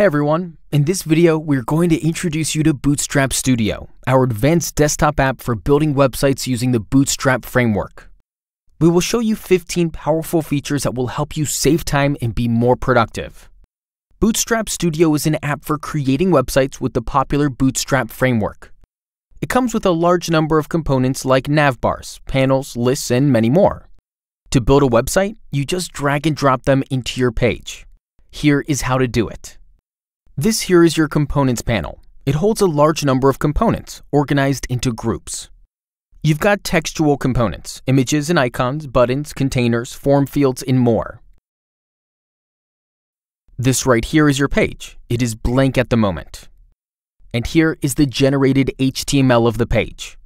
Hey everyone, in this video we're going to introduce you to Bootstrap Studio, our advanced desktop app for building websites using the Bootstrap framework. We will show you 15 powerful features that will help you save time and be more productive. Bootstrap Studio is an app for creating websites with the popular Bootstrap framework. It comes with a large number of components like navbars, panels, lists, and many more. To build a website, you just drag and drop them into your page. Here is how to do it. This here is your Components panel. It holds a large number of components, organized into groups. You've got textual components, images and icons, buttons, containers, form fields, and more. This right here is your page. It is blank at the moment. And here is the generated HTML of the page.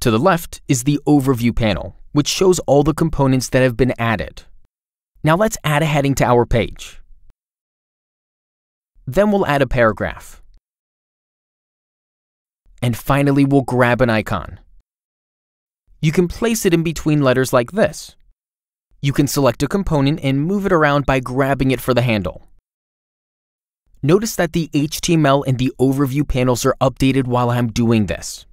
To the left is the Overview panel, which shows all the components that have been added. Now let's add a heading to our page. Then we'll add a paragraph. And finally, we'll grab an icon. You can place it in between letters like this. You can select a component and move it around by grabbing it for the handle. Notice that the HTML and the overview panels are updated while I'm doing this.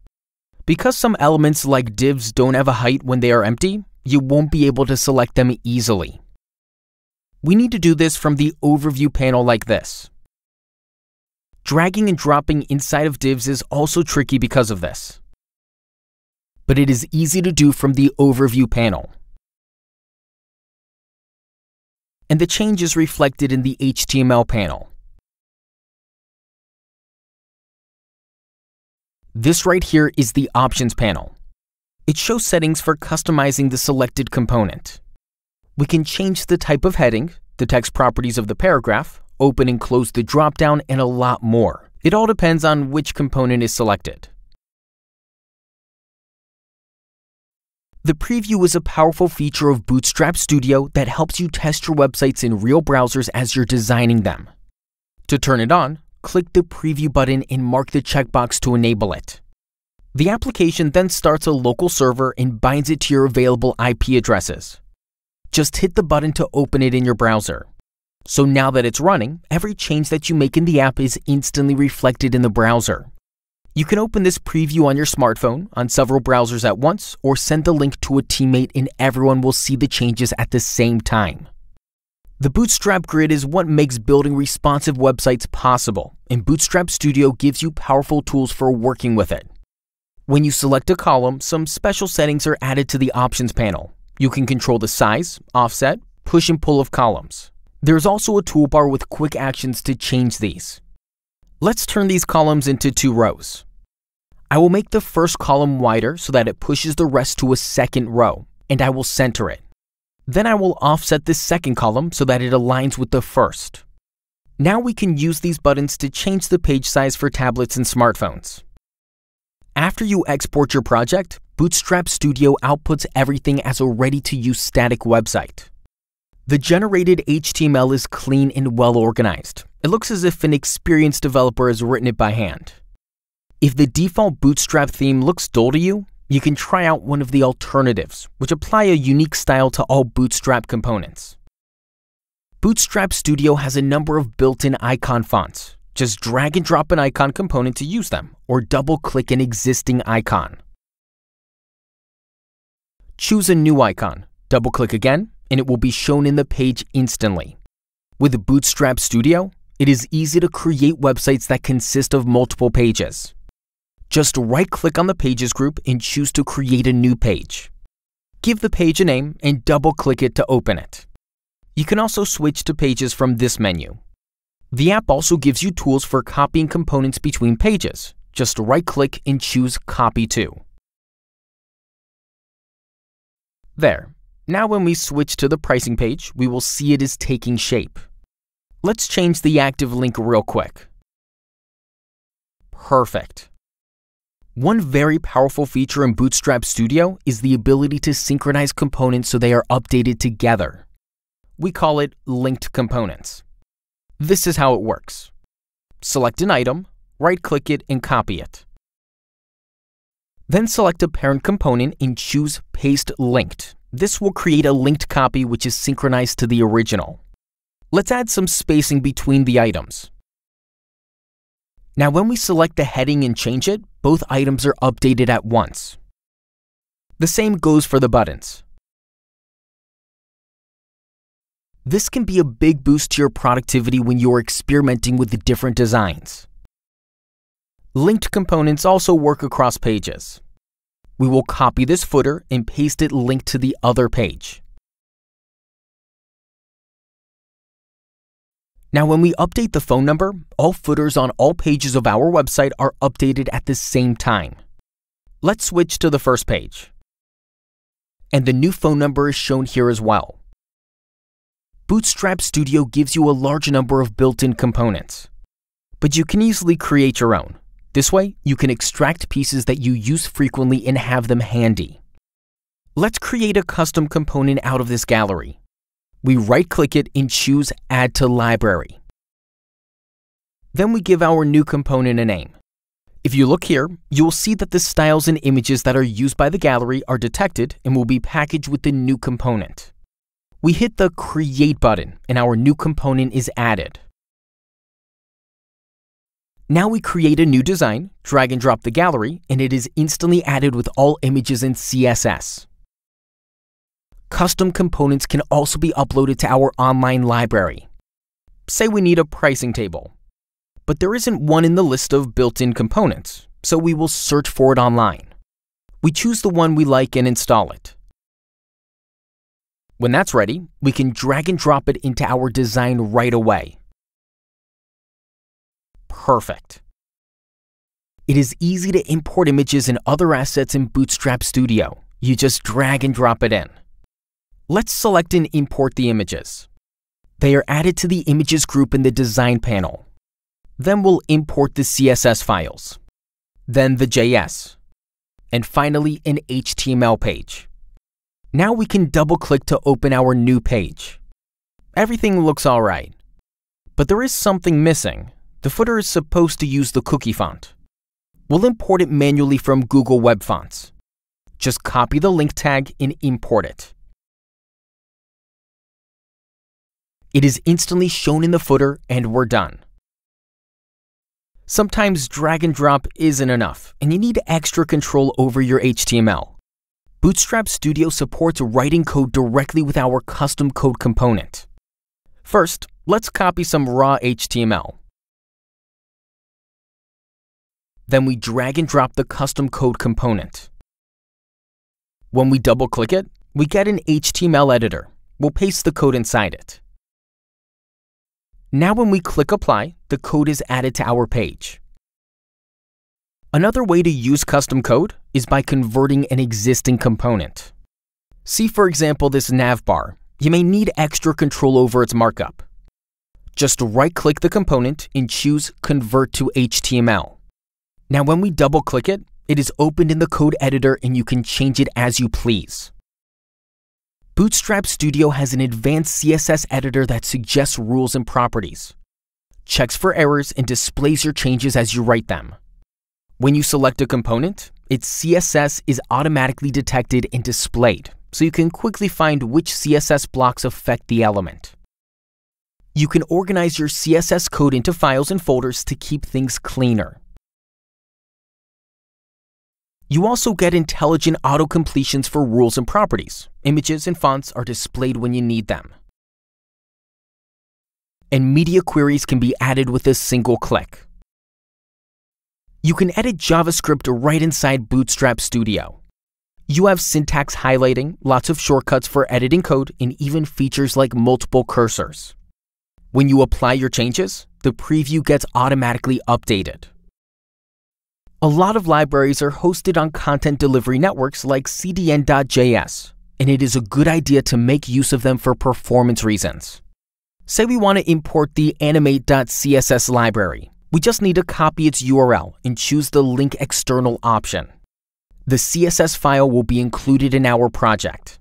Because some elements like divs don't have a height when they are empty, you won't be able to select them easily. We need to do this from the overview panel like this. Dragging and dropping inside of divs is also tricky because of this. But it is easy to do from the Overview panel. And the change is reflected in the HTML panel. This right here is the Options panel. It shows settings for customizing the selected component. We can change the type of heading, the text properties of the paragraph, open and close the dropdown, and a lot more. It all depends on which component is selected. The preview is a powerful feature of Bootstrap Studio that helps you test your websites in real browsers as you're designing them. To turn it on, click the preview button and mark the checkbox to enable it. The application then starts a local server and binds it to your available IP addresses. Just hit the button to open it in your browser. So now that it's running, every change that you make in the app is instantly reflected in the browser. You can open this preview on your smartphone, on several browsers at once, or send the link to a teammate and everyone will see the changes at the same time. The Bootstrap Grid is what makes building responsive websites possible, and Bootstrap Studio gives you powerful tools for working with it. When you select a column, some special settings are added to the Options panel. You can control the size, offset, push and pull of columns. There's also a toolbar with quick actions to change these. Let's turn these columns into two rows. I will make the first column wider so that it pushes the rest to a second row, and I will center it. Then I will offset this second column so that it aligns with the first. Now we can use these buttons to change the page size for tablets and smartphones. After you export your project, Bootstrap Studio outputs everything as a ready-to-use static website. The generated HTML is clean and well organized. It looks as if an experienced developer has written it by hand. If the default Bootstrap theme looks dull to you, you can try out one of the alternatives, which apply a unique style to all Bootstrap components. Bootstrap Studio has a number of built-in icon fonts. Just drag and drop an icon component to use them, or double-click an existing icon. Choose a new icon, double-click again, and it will be shown in the page instantly. With Bootstrap Studio, it is easy to create websites that consist of multiple pages. Just right click on the Pages group and choose to create a new page. Give the page a name and double click it to open it. You can also switch to pages from this menu. The app also gives you tools for copying components between pages. Just right click and choose Copy to. There, now when we switch to the pricing page, we will see it is taking shape. Let's change the active link real quick. Perfect. One very powerful feature in Bootstrap Studio is the ability to synchronize components so they are updated together. We call it linked components. This is how it works. Select an item, right-click it, and copy it. Then select a parent component and choose Paste Linked. This will create a linked copy which is synchronized to the original. Let's add some spacing between the items. Now when we select the heading and change it, both items are updated at once. The same goes for the buttons. This can be a big boost to your productivity when you're experimenting with the different designs. Linked components also work across pages. We will copy this footer and paste it linked to the other page. Now, when we update the phone number, all footers on all pages of our website are updated at the same time. Let's switch to the first page. And the new phone number is shown here as well. Bootstrap Studio gives you a large number of built-in components, but you can easily create your own. This way, you can extract pieces that you use frequently and have them handy. Let's create a custom component out of this gallery we right click it and choose Add to Library. Then we give our new component a name. If you look here, you will see that the styles and images that are used by the gallery are detected and will be packaged with the new component. We hit the Create button and our new component is added. Now we create a new design, drag and drop the gallery, and it is instantly added with all images in CSS. Custom components can also be uploaded to our online library. Say we need a pricing table, but there isn't one in the list of built-in components, so we will search for it online. We choose the one we like and install it. When that's ready, we can drag and drop it into our design right away. Perfect. It is easy to import images and other assets in Bootstrap Studio. You just drag and drop it in. Let's select and import the images. They are added to the images group in the design panel. Then we'll import the CSS files, then the JS, and finally an HTML page. Now we can double click to open our new page. Everything looks alright. But there is something missing. The footer is supposed to use the cookie font. We'll import it manually from Google Web Fonts. Just copy the link tag and import it. It is instantly shown in the footer and we're done. Sometimes drag and drop isn't enough, and you need extra control over your HTML. Bootstrap Studio supports writing code directly with our custom code component. First, let's copy some raw HTML. Then we drag and drop the custom code component. When we double click it, we get an HTML editor. We'll paste the code inside it. Now when we click Apply, the code is added to our page. Another way to use custom code is by converting an existing component. See for example this navbar. You may need extra control over its markup. Just right-click the component and choose Convert to HTML. Now when we double-click it, it is opened in the code editor and you can change it as you please. Bootstrap Studio has an advanced CSS editor that suggests rules and properties, checks for errors, and displays your changes as you write them. When you select a component, its CSS is automatically detected and displayed, so you can quickly find which CSS blocks affect the element. You can organize your CSS code into files and folders to keep things cleaner. You also get intelligent auto-completions for rules and properties. Images and fonts are displayed when you need them. And media queries can be added with a single click. You can edit JavaScript right inside Bootstrap Studio. You have syntax highlighting, lots of shortcuts for editing code, and even features like multiple cursors. When you apply your changes, the preview gets automatically updated. A lot of libraries are hosted on content delivery networks like CDN.js, and it is a good idea to make use of them for performance reasons. Say we want to import the animate.css library. We just need to copy its URL and choose the link external option. The CSS file will be included in our project.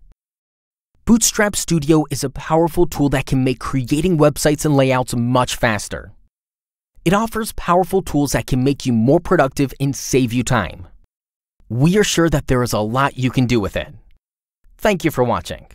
Bootstrap Studio is a powerful tool that can make creating websites and layouts much faster. It offers powerful tools that can make you more productive and save you time. We are sure that there is a lot you can do with it. Thank you for watching.